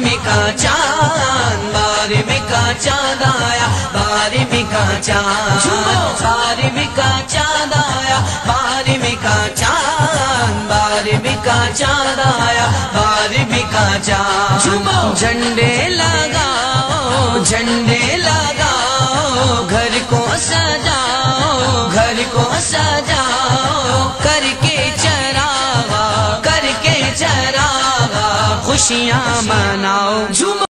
चाँद बारहवीं का चाँद आया बारहवीं का चाँद। बारहवीं का चाँद आया बारहवीं का चाँद बारहवीं का चाँद आया बारहवीं का चाँद झंडे लगाओ झंडे लगाओ घर को सजाओ घर को सजाओ। खुशियाँ मनाओ।